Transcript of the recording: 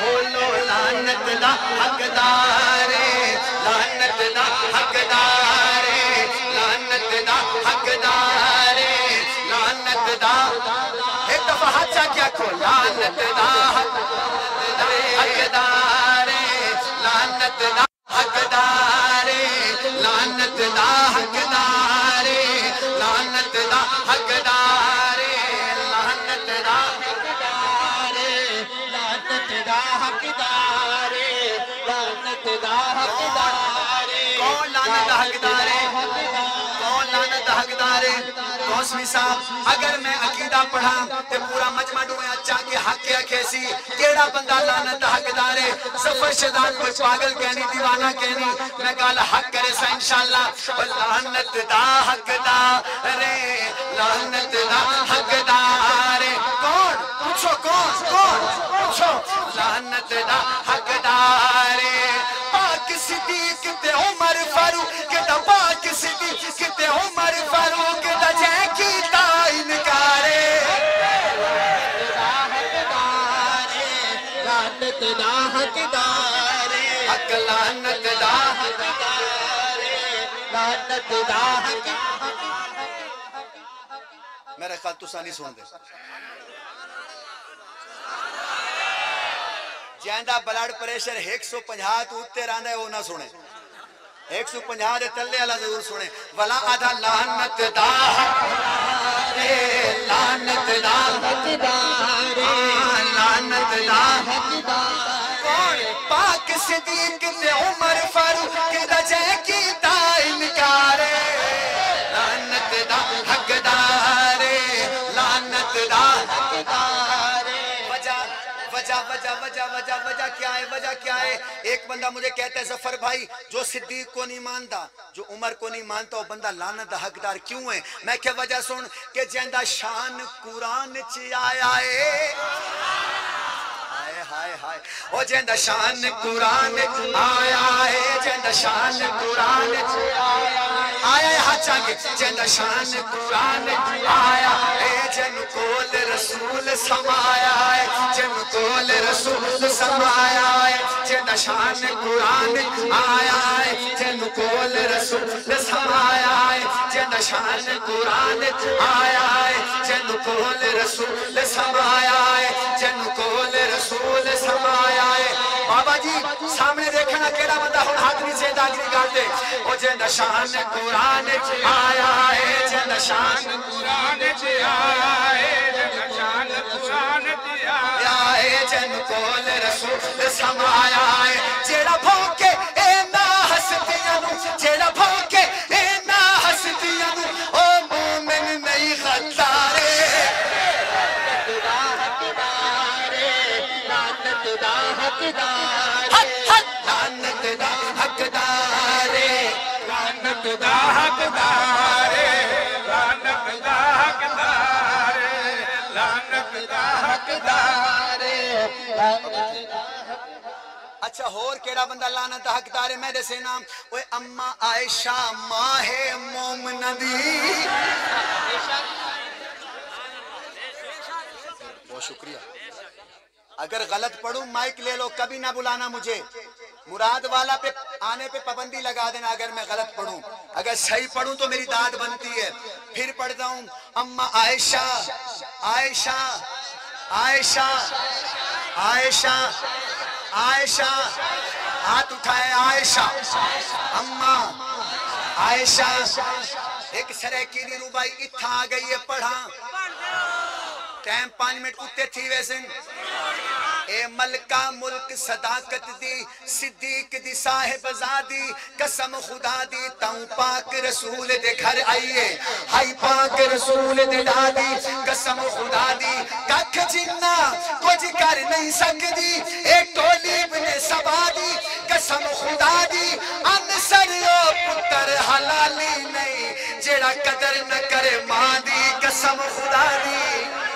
लानत दा हकदार लानत दा हकदार लानत दा हकदार लानत दफा हाथ चाके आखो लानत अगर मैं अकीदा पढ़ा ते पूरा मजमा डूए अच्छा के हक के अखेसी केड़ा बंदा लानत हकदार सफ़र शैतान कोई पागल कहनी, दीवाना कहनी। मैं कल हक करे सा इंशाअल्लाह और लानत दा हकदार लानत दा हकदार कौन? पूछो, कौन कौन? पूछो। लानत दा हकदार सिद्दीक ते उमर फारूक दा पाक सिद्दीक ते उमर फारूक दा जै कीता इनकारे लानत दा हकदार हक लानत दा लानत दा हकदार मेरा ख्याल तुसा नहीं सुनदे। जैंदा ब्लड प्रेशर 150 तो उत्ते रहंदा है, वो ना सुने। 150 दे तल्ले वाला ज़रूर सुने। वला आधा लानत दा लानत दा लानत दा पाक सिद्दीक ते उमर फारूक दा जै कीता इनकार वजह वजह वजह वजह वजह क्या है, वजह क्या है? एक बंदा मुझे कहता है ज़फ़र भाई, जो सिद्दीक को नहीं मानता, जो उमर को नहीं मानता, वो बंदा लानत हकदार क्यों है? मैं क्या वजह सुन के जेंदा शान कुरान च आया है? हाय हाय ओ जेंदा शान कुरान आया है, जेंदा शान कुरान च आया कोल रसूल समाया कोल रसूल समाया आया है कोल रसूल समाया है आया है कोल रसूल समाया जन कोल रसूल समाया बाबा जी, सामने देखना केड़ा बंदा हुन हाथ नीचे दागरी कर दे ओ जे निशान कुरान च आया है जे निशान कुरान च आया है जगशान कुरान च आया है जन कोल रसूल समाया है। जेड़ा भौंके ए ना हस्तियाँ नु जेड़ा भौंके ए ना हस्तियाँ नु ओ मोमिन नहीं दा हकदार हक हक लानत दा हकदारे। लानत दा हकदार, लानत दा हकदार, लानत दा हकदार। अच्छा होर केड़ा बंदा लानत हकदार? मैं दसे नाम। ओए, अम्मा आयशा, माहे मोमन दी बहुत शुक्रिया। अगर गलत पढ़ूं, माइक ले लो, कभी ना बुलाना मुझे। मुराद वाला पे आने पे पाबंदी लगा देना अगर मैं गलत पढ़ूं। अगर सही पढ़ूं तो मेरी दाद बनती है। फिर पढ़ता हूँ अम्मा आयशा आयशा आयशा आयशा आयशा हाथ उठाए आयशा अम्मा आयशा एक सरेकी दी रूबाई इत्था आ गई है पढ़ा। टाइम पाँच मिनट उत्ते थी वैसे। ए मलका मुल्क सदाकत दी, सिद्दीक दी, साहिब जादी, कसम खुदा दी, ताऊ पाक रसूल दे घर आइए हाई पाक रसूल दे दादी, कसम खुदा दी। कख जिन्ना कुछ कर नहीं सकदी, ए टोली बने सबा दी, कसम खुदा दी। अनसर ओ पुत्र हलाली नहीं, जेड़ा कदर न करे माँ दी, कसम खुदा दी।